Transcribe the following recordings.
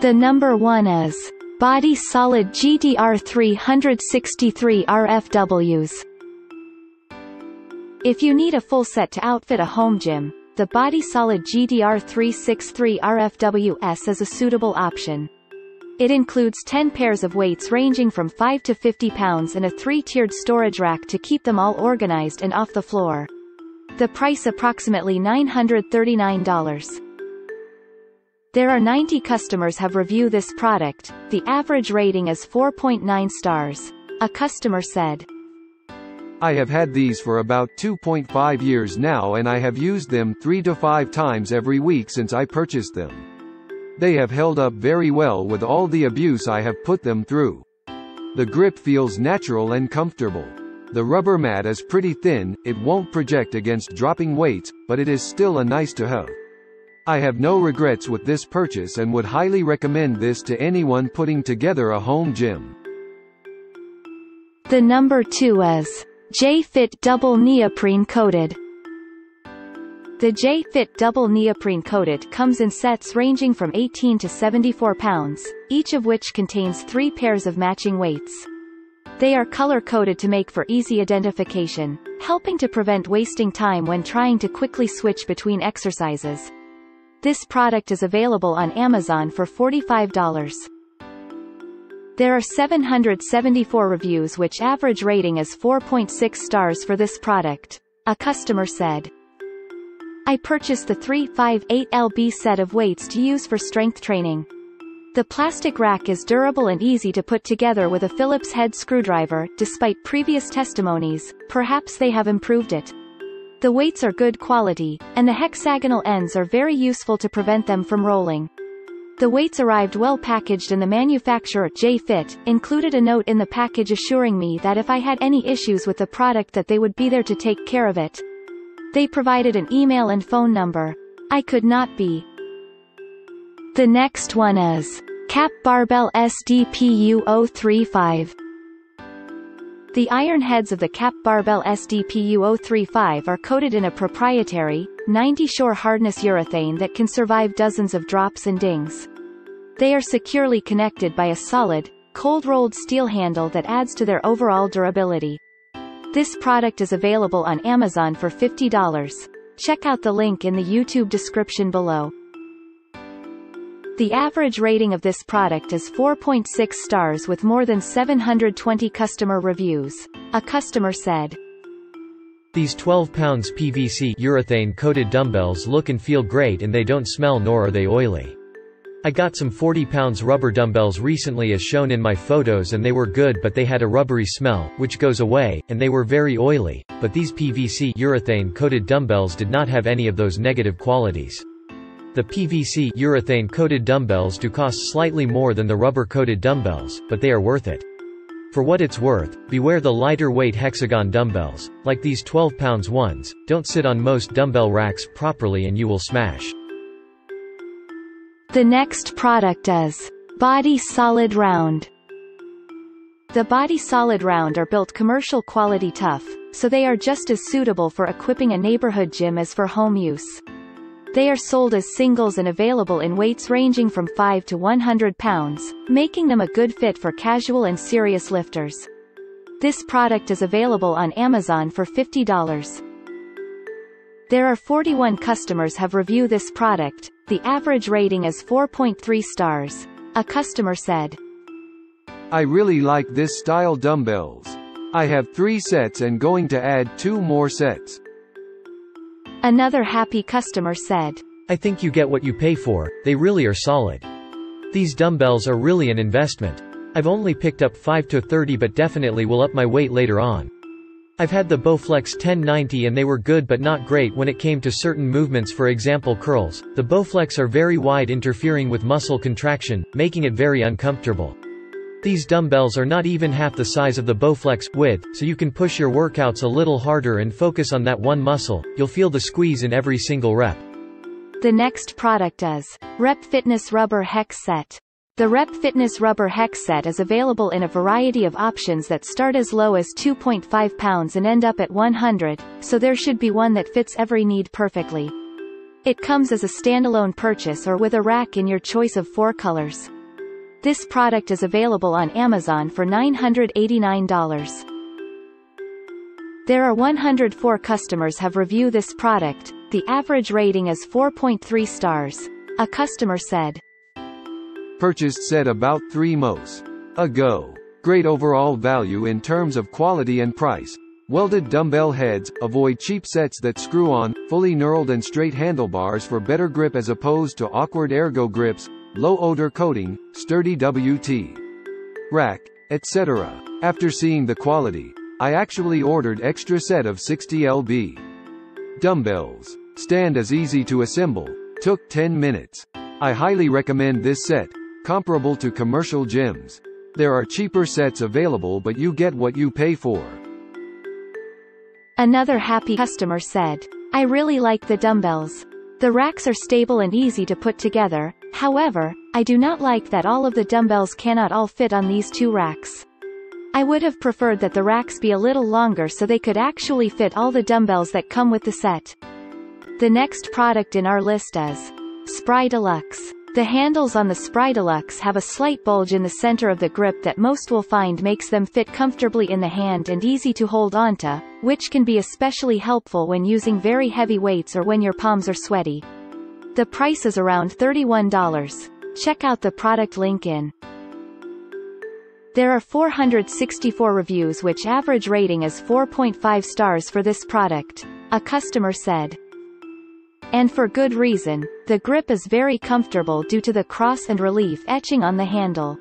The number one is Body Solid GDR 363 RFWs. If you need a full set to outfit a home gym, the Body Solid GDR 363 RFWS is a suitable option. It includes 10 pairs of weights ranging from 5 to 50 pounds and a three-tiered storage rack to keep them all organized and off the floor. The price approximately $939. There are 90 customers have reviewed this product, the average rating is 4.9 stars. A customer said. I have had these for about 2.5 years now and I have used them 3 to 5 times every week since I purchased them. They have held up very well with all the abuse I have put them through. The grip feels natural and comfortable. The rubber mat is pretty thin, it won't project against dropping weights, but it is still a nice to have. I have no regrets with this purchase and would highly recommend this to anyone putting together a home gym. The number 2 is J-Fit Double Neoprene Coated. The J-Fit Double Neoprene Coated comes in sets ranging from 18 to 74 pounds, each of which contains three pairs of matching weights. They are color-coded to make for easy identification, helping to prevent wasting time when trying to quickly switch between exercises. This product is available on Amazon for $45. There are 774 reviews which average rating is 4.6 stars for this product. A customer said. I purchased the 358LB set of weights to use for strength training. The plastic rack is durable and easy to put together with a Phillips head screwdriver, despite previous testimonies, perhaps they have improved it. The weights are good quality, and the hexagonal ends are very useful to prevent them from rolling. The weights arrived well packaged and the manufacturer, J-Fit, included a note in the package assuring me that if I had any issues with the product that they would be there to take care of it. They provided an email and phone number. I could not be. The next one is Cap Barbell SDP U035. The iron heads of the Cap Barbell SDP U035 are coated in a proprietary, 90 Shore hardness urethane that can survive dozens of drops and dings. They are securely connected by a solid, cold-rolled steel handle that adds to their overall durability. This product is available on Amazon for $50. Check out the link in the YouTube description below. The average rating of this product is 4.6 stars with more than 720 customer reviews. A customer said, These 12 pounds PVC urethane coated dumbbells look and feel great and they don't smell nor are they oily. I got some 40 pounds rubber dumbbells recently as shown in my photos and they were good but they had a rubbery smell, which goes away, and they were very oily, but these PVC urethane coated dumbbells did not have any of those negative qualities. The PVC urethane-coated dumbbells do cost slightly more than the rubber-coated dumbbells, but they are worth it. For what it's worth, beware the lighter weight hexagon dumbbells, like these 12 pounds ones, don't sit on most dumbbell racks properly and you will smash. The next product is Body Solid Round. The Body Solid Round are built commercial quality tough, so they are just as suitable for equipping a neighborhood gym as for home use. They are sold as singles and available in weights ranging from 5 to 100 pounds, making them a good fit for casual and serious lifters. This product is available on Amazon for $50. There are 41 customers have reviewed this product, the average rating is 4.3 stars. A customer said, I really like this style dumbbells. I have three sets and going to add two more sets. Another happy customer said. I think you get what you pay for, they really are solid. These dumbbells are really an investment. I've only picked up 5 to 30 but definitely will up my weight later on. I've had the Bowflex 1090 and they were good but not great when it came to certain movements for example curls. The Bowflex are very wide interfering with muscle contraction, making it very uncomfortable. These dumbbells are not even half the size of the Bowflex width, so you can push your workouts a little harder and focus on that one muscle, you'll feel the squeeze in every single rep. The next product is Rep Fitness Rubber Hex Set. The Rep Fitness Rubber Hex Set is available in a variety of options that start as low as 2.5 pounds and end up at 100, so there should be one that fits every need perfectly. It comes as a standalone purchase or with a rack in your choice of four colors. This product is available on Amazon for $989. There are 104 customers have reviewed this product, the average rating is 4.3 stars. A customer said. Purchased said about 3 mos. Ago. Great overall value in terms of quality and price. Welded dumbbell heads, avoid cheap sets that screw on, fully knurled and straight handlebars for better grip as opposed to awkward ergo grips, low odor coating, sturdy WT. Rack, etc. After seeing the quality, I actually ordered extra set of 60 lb. Dumbbells. Stand as easy to assemble, took 10 minutes. I highly recommend this set, comparable to commercial gyms. There are cheaper sets available but you get what you pay for. Another happy customer said, I really like the dumbbells. The racks are stable and easy to put together, however, I do not like that all of the dumbbells cannot all fit on these two racks. I would have preferred that the racks be a little longer so they could actually fit all the dumbbells that come with the set. The next product in our list is Spri Deluxe. The handles on the Spri Deluxe have a slight bulge in the center of the grip that most will find makes them fit comfortably in the hand and easy to hold onto, which can be especially helpful when using very heavy weights or when your palms are sweaty. The price is around $31. Check out the product link in. There are 464 reviews which average rating is 4.5 stars for this product, a customer said. And for good reason, the grip is very comfortable due to the cross and relief etching on the handle.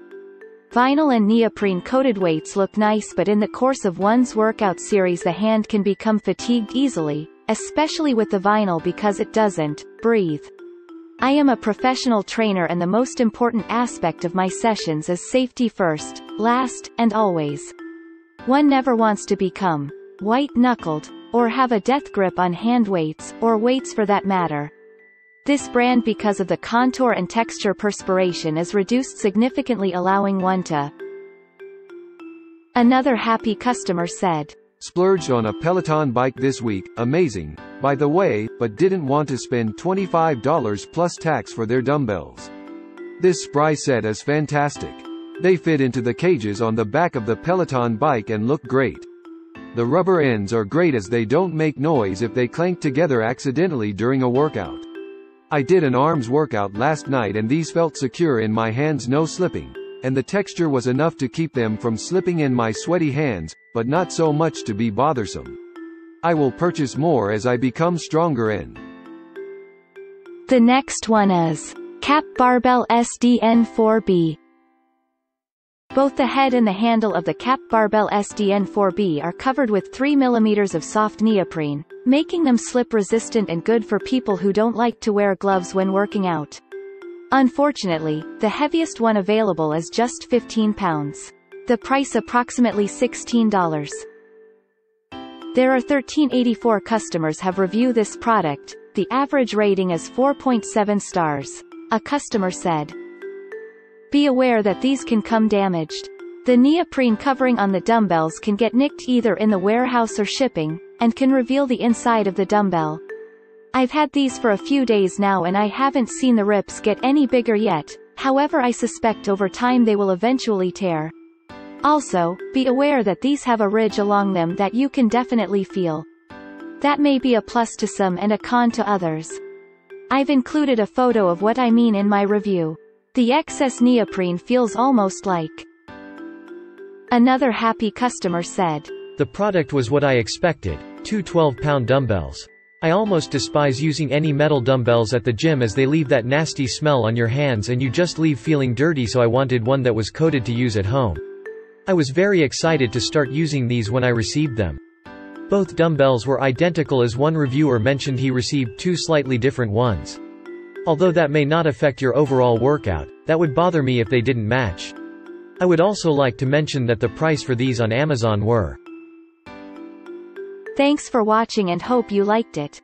Vinyl and neoprene coated weights look nice but in the course of one's workout series the hand can become fatigued easily, especially with the vinyl because it doesn't breathe. I am a professional trainer and the most important aspect of my sessions is safety first, last, and always. One never wants to become white-knuckled, or have a death grip on hand weights, or weights for that matter. This brand because of the contour and texture perspiration is reduced significantly allowing one to. Another happy customer said. Splurged on a Peloton bike this week, amazing, by the way, but didn't want to spend $25 plus tax for their dumbbells. This Spri set is fantastic. They fit into the cages on the back of the Peloton bike and look great. The rubber ends are great as they don't make noise if they clank together accidentally during a workout. I did an arms workout last night and these felt secure in my hands no slipping, and the texture was enough to keep them from slipping in my sweaty hands, but not so much to be bothersome. I will purchase more as I become stronger in. The next one is Cap Barbell SDN4B. Both the head and the handle of the Cap Barbell SDN4B are covered with 3 mm of soft neoprene, making them slip-resistant and good for people who don't like to wear gloves when working out. Unfortunately, the heaviest one available is just 15 pounds. The price approximately $16. There are 1384 customers have reviewed this product, the average rating is 4.7 stars. A customer said, be aware that these can come damaged. The neoprene covering on the dumbbells can get nicked either in the warehouse or shipping, and can reveal the inside of the dumbbell. I've had these for a few days now and I haven't seen the rips get any bigger yet, however I suspect over time they will eventually tear. Also, be aware that these have a ridge along them that you can definitely feel. That may be a plus to some and a con to others. I've included a photo of what I mean in my review. The excess neoprene feels almost like. Another happy customer said. The product was what I expected, two 12-pound dumbbells. I almost despise using any metal dumbbells at the gym as they leave that nasty smell on your hands and you just leave feeling dirty so I wanted one that was coated to use at home. I was very excited to start using these when I received them. Both dumbbells were identical as one reviewer mentioned he received two slightly different ones. Although that may not affect your overall workout, that would bother me if they didn't match. I would also like to mention that the price for these on Amazon were. Thanks for watching and hope you liked it.